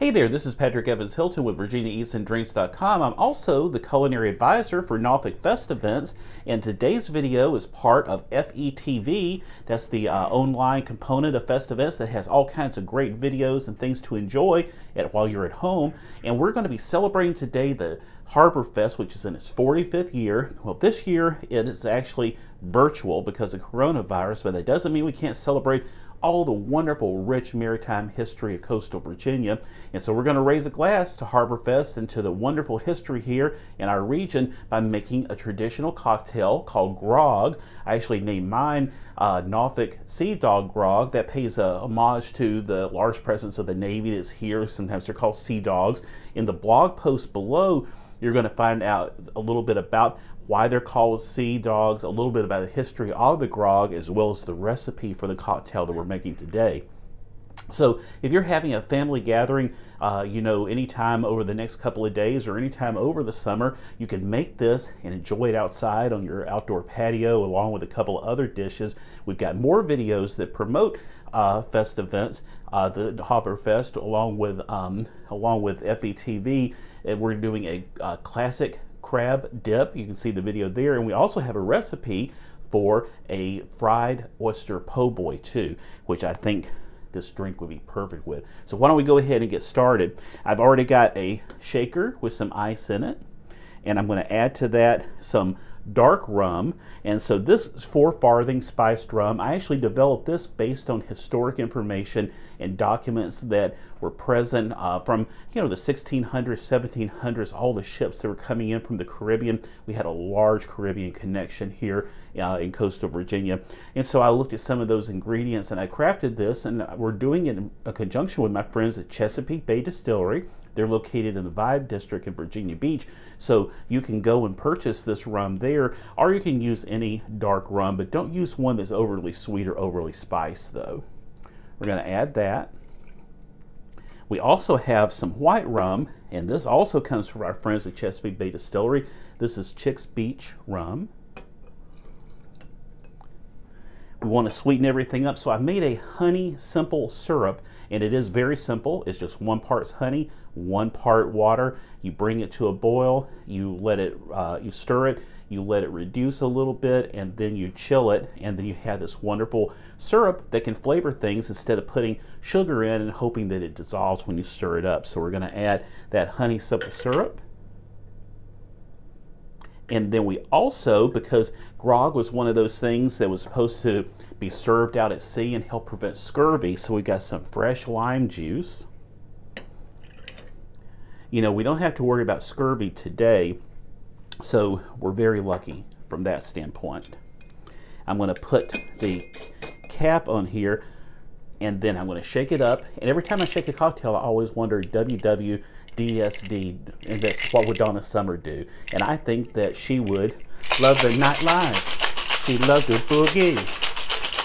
Hey there, this is Patrick Evans Hylton with VirginiaEatsAndDrinks.com. I'm also the culinary advisor for Norfolk Festevents, and today's video is part of FETV. That's the uh, online component of Festevents that has all kinds of great videos and things to enjoy at, while you're at home. And we're going to be celebrating today the Harborfest, which is in its 45th year. Well, this year it is actually virtual because of coronavirus, but that doesn't mean we can't celebrate all the wonderful, rich maritime history of coastal Virginia. And so we're going to raise a glass to Harborfest and to the wonderful history here in our region by making a traditional cocktail called grog. I actually named mine uh, Norfolk Sea Dog Grog. That pays a homage to the large presence of the Navy that's here. Sometimes they're called Sea Dogs. In the blog post below, you're going to find out a little bit about why they're called sea dogs, a little bit about the history of the grog, as well as the recipe for the cocktail that we're making today. So, if you're having a family gathering, uh, you know, anytime over the next couple of days or anytime over the summer, you can make this and enjoy it outside on your outdoor patio along with a couple of other dishes. We've got more videos that promote uh, Festevents, uh, the Harborfest, along with um, along with FETV. And we're doing a, a classic crab dip. You can see the video there. And we also have a recipe for a fried oyster po' boy too, which I think this drink would be perfect with. So why don't we go ahead and get started. I've already got a shaker with some ice in it. And I'm going to add to that some dark rum. And so this is four farthing spiced rum. I actually developed this based on historic information and documents that were present uh, from, you know, the 1600s, 1700s, all the ships that were coming in from the Caribbean. We had a large Caribbean connection here uh, in coastal Virginia. And so I looked at some of those ingredients and I crafted this and we're doing it in conjunction with my friends at Chesapeake Bay Distillery. They're located in the Vibe District in Virginia Beach. So you can go and purchase this rum there, or you can use any dark rum, but don't use one that's overly sweet or overly spiced though. We're going to add that. We also have some white rum, and this also comes from our friends at Chesapeake Bay Distillery. This is Chick's Beach rum. We want to sweeten everything up, so I made a honey simple syrup, and it is very simple. It's just one part honey, one part water. You bring it to a boil, you let it, uh, you stir it, you let it reduce a little bit, and then you chill it, and then you have this wonderful syrup that can flavor things instead of putting sugar in and hoping that it dissolves when you stir it up. So we're going to add that honey simple syrup. And then we also, because grog was one of those things that was supposed to be served out at sea and help prevent scurvy, so we got some fresh lime juice. You know, we don't have to worry about scurvy today, so we're very lucky from that standpoint. I'm going to put the cap on here and then I'm going to shake it up. And every time I shake a cocktail, I always wonder, WW DSD, and that's what would Donna Summer do? And I think that she would love the nightlife. She loved the boogie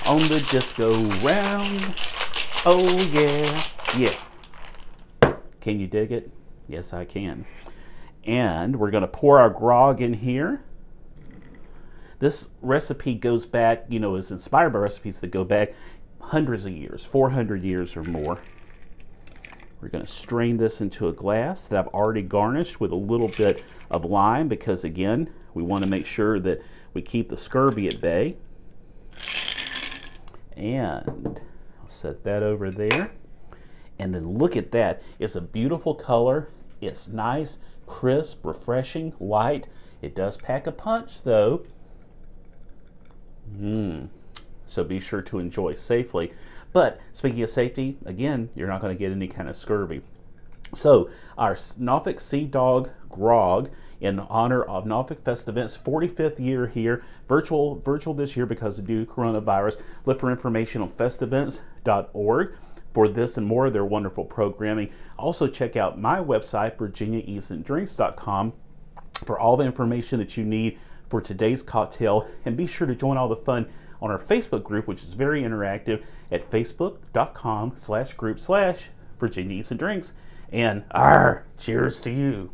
on the disco round. Oh yeah, yeah. Can you dig it? Yes, I can. And we're going to pour our grog in here. This recipe goes back, you know, is inspired by recipes that go back hundreds of years, 400 years or more. We're going to strain this into a glass that I've already garnished with a little bit of lime because again, we want to make sure that we keep the scurvy at bay. And I'll set that over there. And then look at that. It's a beautiful color. It's nice, crisp, refreshing, light. It does pack a punch though. Mmm. So be sure to enjoy safely. But speaking of safety, again, you're not going to get any kind of scurvy. So our Norfolk Sea Dog Grog in honor of Norfolk Festevents 45th year here, virtual virtual this year because of due coronavirus. Look for information on festevents.org for this and more of their wonderful programming. Also check out my website, virginiaeatsanddrinks.com for all the information that you need for today's cocktail and be sure to join all the fun on our Facebook group, which is very interactive at facebook.com slash group slash Virginia and Drinks. And R, cheers to you.